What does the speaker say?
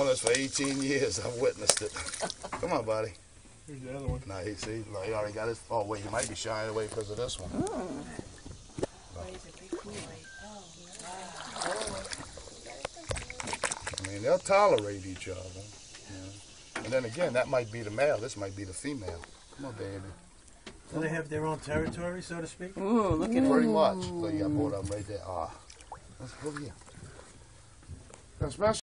this for 18 years. I've witnessed it. Come on, buddy. Here's the other one. Nah, he see, look, he already got his. Oh wait, he might be shying away because of this one. I mean, they'll tolerate each other. You? And then again, that might be the male. This might be the female. Come on, baby. Do they have their own territory, so to speak? Ooh, look at. Pretty much. So you got both of them right there. Ah, let's go here. Especially